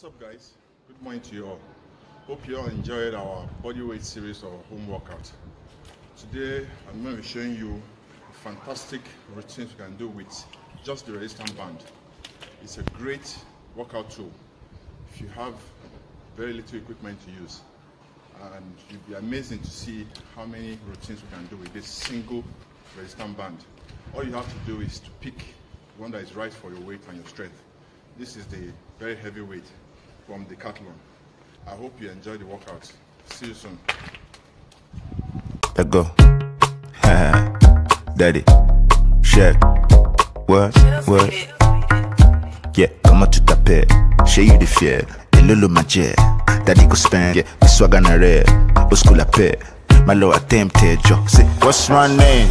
What's up, guys? Good morning to you all. Hope you all enjoyed our bodyweight series of home workout. Today, I'm going to be showing you fantastic routines you can do with just the resistance band. It's a great workout tool if you have very little equipment to use. And you'll be amazing to see how many routines we can do with this single resistance band. All you have to do is to pick one that is right for your weight and your strength. This is the very heavy weight from Decathlon. I hope you enjoy the workout. See you soon. Let go. Daddy. Check. What? What? Yeah, comment tu t'appelles? Chez you the fier. Et lolo ma jet. Daddy go spend. Yeah, the swag on a red. Au school la paix. My low attempted yo. Say, what's my name?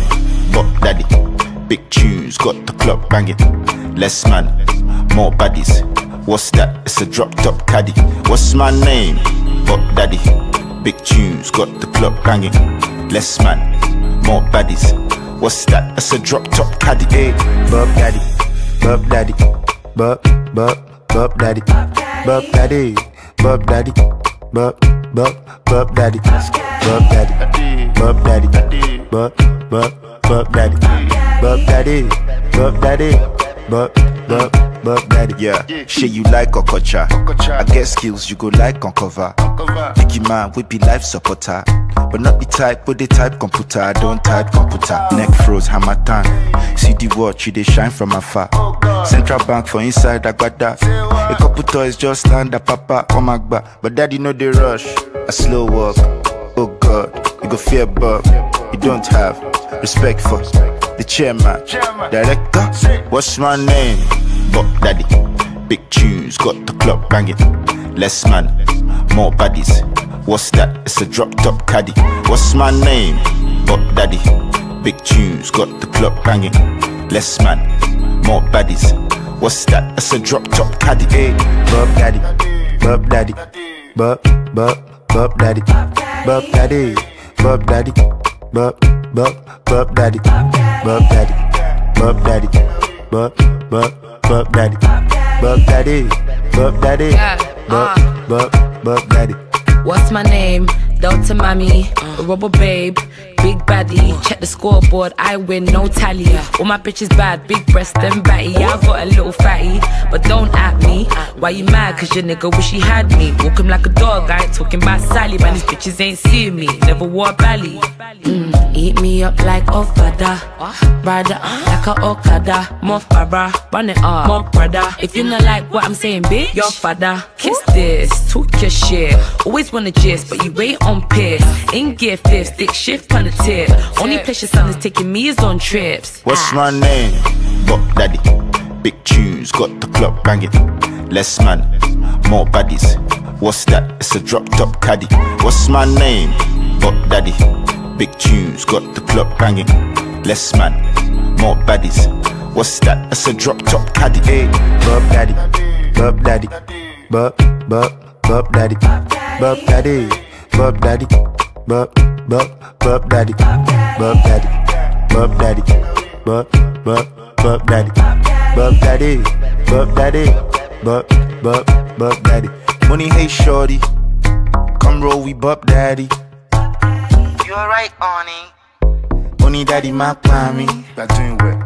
Bop Daddy. Big tunes, got the club banging. Less man, more baddies. What's that? It's a drop top caddy. What's my name? Bop Daddy. Big tunes, got the club banging. Less man, more baddies. What's that? It's a drop top caddy. Hey, Bop Daddy, Bop Daddy, Bop, Bop, Bop Daddy, Bop Daddy, Bop Daddy, Bop, Bop, Bop Daddy, Bop Daddy, Bop Daddy, Bop, Bop, Bop Daddy, Bop Daddy, Bop Daddy, Bop, Bop, Bop Daddy. Yeah, shit you like Okocha. I get skills you go like on cover. Biggie man, we be life supporter. But not the type, but the type computer. I don't type computer. Neck froze, hammer time. See the watch, you they shine from afar. Central bank for inside I got that. A couple toys just land a papa on my back. But daddy know the rush. A slow walk. Oh God, you go fear Bob. You don't have respect for the chairman. Director, what's my name? Bop Daddy. Big tunes, got the club banging. Less man, more baddies. What's that? It's a drop top caddy. What's my name? Bop Daddy. Big tunes, got the club banging. Less man, more baddies. What's that? It's a drop top caddy. Hey, Bop Daddy, Bop Daddy, Bop, Bop, Bop Daddy, Bop Daddy, Bop Daddy, Bop, Bop, Bop Daddy, Bop Daddy, Bop Daddy, Bop, Bop, Bop Daddy, Bop Daddy, Bop Daddy, Yeah, Bop, Bop, Bop Daddy. What's my name? Delta Mommy, uh. rubber babe, big baddie. Uh. Check the scoreboard, I win, no tally. All my bitches bad, big breast and batty. I got a little fatty, but don't at me. Uh. Why you mad? Cause your nigga wish he had me. Walk him like a dog, I ain't talking about Sally. Man, these bitches ain't seeing me. Never wore a belly. Mm, eat me up like Ofada. Brother, uh? like a Okada. More Farah, run it up. More brother. If you not like what I'm saying, bitch, your father. Kiss this, talk your shit. Always wanna gist, but you wait on piss. In gear fifth, stick shift on the tip. Only place your son is taking me is on trips. What's ah. my name? Bop Daddy. Big tunes, got the club banging. Less man, more baddies. What's that? It's a drop top caddy. What's my name? Bop Daddy. Big tunes, got the club banging. Less man, more baddies. What's that? It's a drop top caddy. Eh? Hey, Bop Daddy, Bop Daddy, Bop, Bop, Bop Daddy, Bop Daddy, Bop Daddy, Bop, Bop, Bop Daddy, Bop Daddy, Bop Daddy, Bop, Bop, Bop Daddy, Bop Daddy, Bop Daddy, Bop, Bop, Bop Daddy. Money, hey shorty, come roll, we Bop Daddy. You alright, Oni? Money daddy, my me. You're doing well.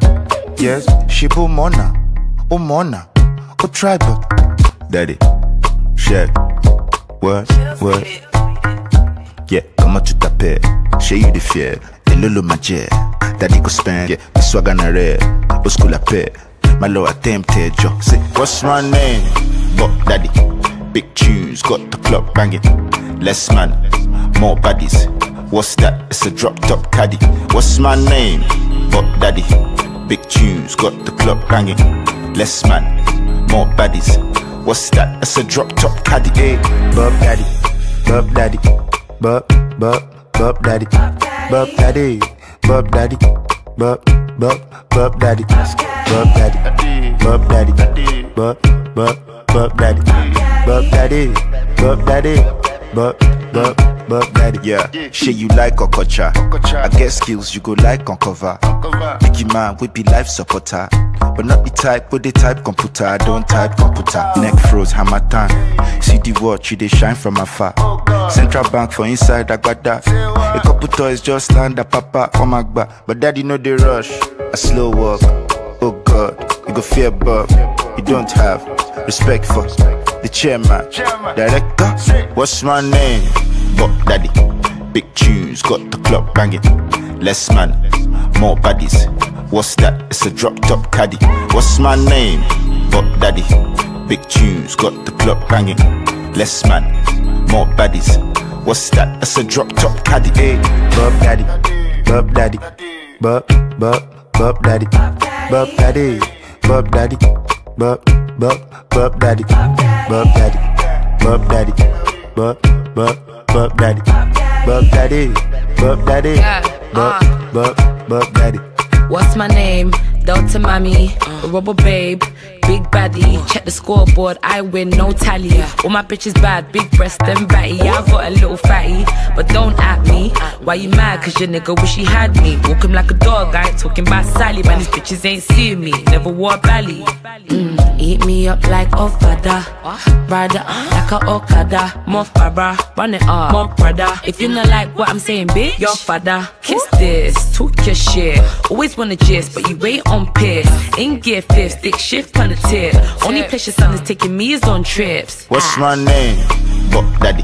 Yes, Shibu Mona, oh Mona, oh tribal. Daddy, check. What, what? Yeah, come comment tu t'appelles? Chez you the fier. Et lolo ma jet. Daddy go spend. Yeah, the swag on a red. Au school la paix. My low attempted yo. Say, what's my name? Bop Daddy. Big tunes, got the club banging. Less man, more baddies. What's that? It's a drop top caddy. What's my name? Bop Daddy. Big tunes, got the club banging. Less man, more baddies. What's that? It's a drop top caddy. Hey, Bop Daddy, Bop Daddy, Bop, Bop, Bop Daddy, Bop Daddy, Bop Daddy, Bop, Bop, Bop Daddy, Bop Daddy, Bop Daddy, Bop, Bop, Bop Daddy, Bop Daddy, Bop Daddy, Bop, Bop, Bop Daddy. Yeah, shit you like Okocha. I get skills you go like on cover. Biggie man, we be life supporter. But not the type, but the type computer. I don't type computer. Neck froze, hammer time. See the watch, you they shine from afar. Central bank for inside I got that. A couple toys just land a papa for my back. But daddy know the rush. A slow walk. Oh God, you go fear Bob. You don't have respect for the chairman. Director, what's my name? Bop Daddy. Big tunes, got the club banging. Less man, more baddies. What's that? It's a drop top caddy. What's my name? Bop Daddy. Big tunes, got the club banging. Less man, more baddies. What's that? It's a drop top caddy. Hey, Bop Daddy, Bop Daddy, Bop, Bop, Bop Daddy, Bop Daddy, Bop Daddy, Bop, Bop, Bop Daddy, Bop Daddy, Bop Daddy, Bop, Bop, Bop Daddy, Bop Daddy, Bop Daddy, Bop, uh. Bop, Bop Daddy. What's my name? Delta Mommy, Rubber Babe, Big Baddie. Check the scoreboard, I win, no tally. All my bitches bad, big breast and batty. I got a little fatty, but don't at me. Why you mad? Cause your nigga wish he had me. Walk him like a dog, I ain't talking about Sally. Man, these bitches ain't seeing me, never wore a belly. Mm, eat me up like Ofada. It like a Okada. More Farah, run it up. More brother. If you not like what I'm saying, bitch, your father. Kiss this, talk your shit. Always wanna gist, but you wait on piss. In gear fifth, stick shift on the tip. Only place your son is taking me is on trips. What's ah. my name? Bop Daddy.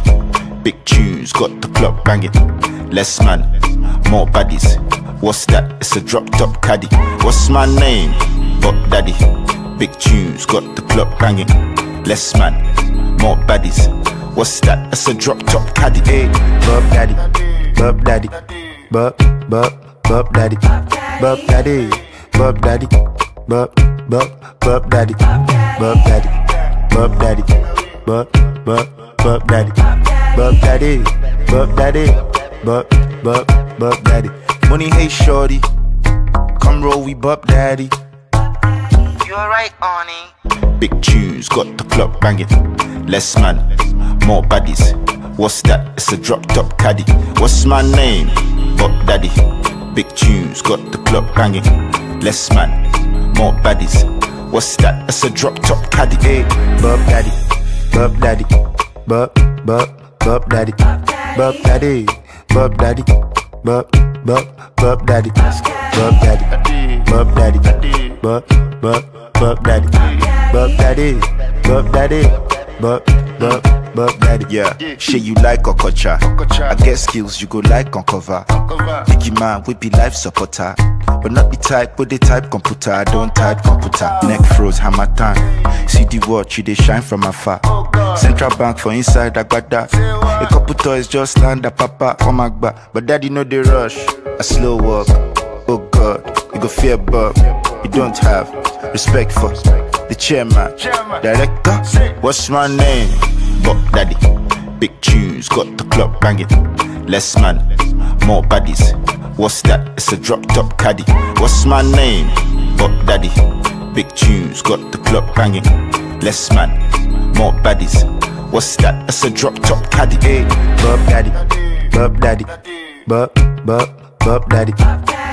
Big tunes, got the club banging. Less man, more baddies. What's that? It's a drop top caddy. What's my name? Bop Daddy. Big tunes, got the club banging. Less man, more baddies. What's that? It's a drop top caddy. Hey, Bop Daddy, Bop Daddy, Bop, Bop, Bop Daddy, Bop Daddy, Bop Daddy, Bop, Bop, Bop Daddy, Bop Daddy, Bop Daddy, Bop, Bop, Bop Daddy, Bop Daddy, Bop Daddy, Bop, Bop, Bop Daddy. Money, hey shorty, come roll, we Bop Daddy. You're right, Oni. Big tunes, got the club banging. Less man, more baddies. What's that? It's a drop top caddy. What's my name? Bop Daddy. Big tunes, got the club banging. Less man, more baddies. What's that? It's a drop top caddy. Hey, Bop Daddy, Bop Daddy, Bop, Bop, Bop Daddy, Bop Daddy, Bop Daddy, Bop, Bop, Bop Daddy, Bop Daddy, Bop Daddy, Bop, Bop, Bop Daddy, Bop Daddy, Bop Daddy, Bop, Bop, Bop Daddy. Yeah, shit you like Okocha. I get skills you go like on cover. Biggie man, we be life supporter. But not the type, but the type computer. I don't type computer. Neck froze, hammer time. See the watch, you they shine from afar. Central bank for inside I got that. A couple toys just land a papa for back. But daddy know the rush. A slow walk. Oh God, you go fear Bob. You don't have respect for the chairman. Director, what's my name? Bop Daddy. Big tunes, got the club banging. Less man, more baddies. What's that? It's a drop top caddy. What's my name? Bop Daddy. Big tunes, got the club banging. Less man, more baddies. What's that? It's a drop top caddy. Hey, Bop Daddy, Bop Daddy, Bop, Bop, Bop Daddy,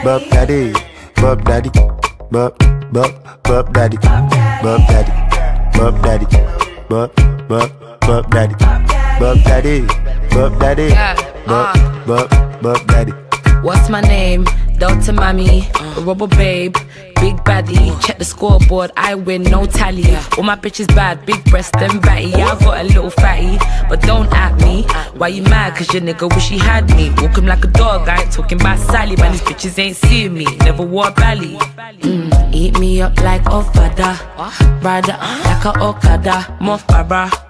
Bop Daddy, Bop Daddy, Bop, Bop, Bop Daddy, Bop Daddy, Bop Daddy, Bop, Bop, Bop Daddy, bub Daddy, bub Daddy, bub, Bop, Bop, Bop Daddy. What's my name? Delta Mommy, uh. Rubber Babe, Big Baddie. Check the scoreboard, I win, no tally. All my bitches bad, big breast and batty. I got a little fatty, but don't at me. Why you mad? Cause your nigga wish he had me. Walk him like a dog, I ain't talking about Sally. Man, these bitches ain't seeing me, never wore a belly. Mm, eat me up like Ofada. It like a Okada. More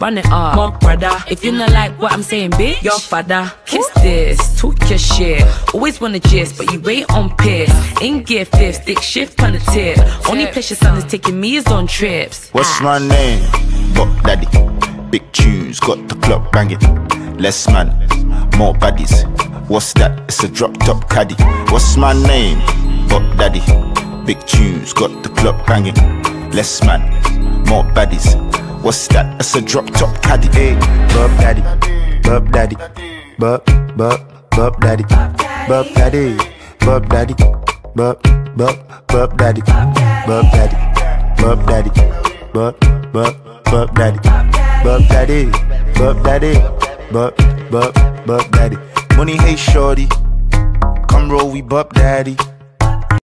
run it up. More brother. If you not like what I'm saying, bitch, your father. Kiss this, talk your shit. Always wanna gist, but you wait on piss. In gear fifth, stick shift on the tip. Only place your son is taking me is on trips. What's ah. my name? Bop Daddy. Big tunes, got the club banging. Less man, more baddies. What's that? It's a drop top caddy. What's my name? Bop Daddy. Big tunes, got the club banging. Less man, more baddies. What's that? It's a drop top caddy. Hey, Bop Daddy, Bop Daddy, Bop, Bop, Bop Daddy, Bop Daddy, Bop Daddy, Bop, Bop, Bop Daddy, Bop Daddy, bub daddy, bub, bub, bub daddy, bub daddy, bub daddy, bub, bub, bub daddy. Money, hey shorty, come roll, we bub daddy.